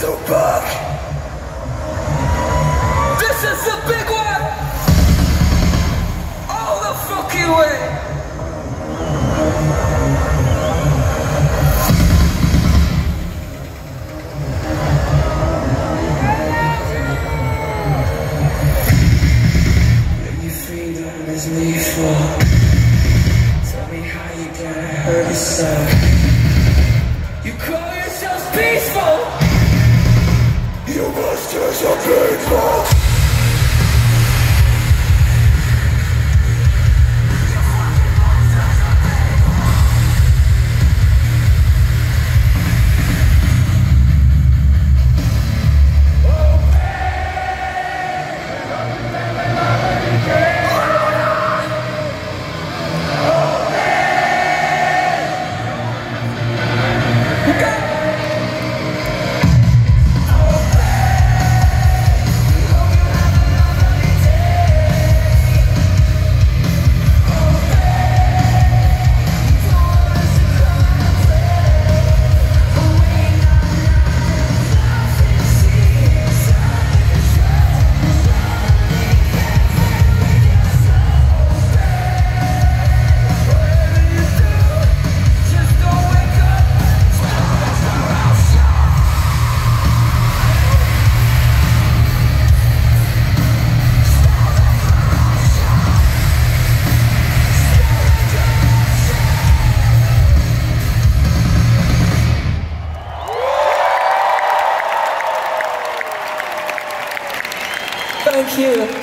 the buck. This is the big one. All the fucking way. Freedom is lethal. Tell me how you gonna hurt yourself. Спасибо.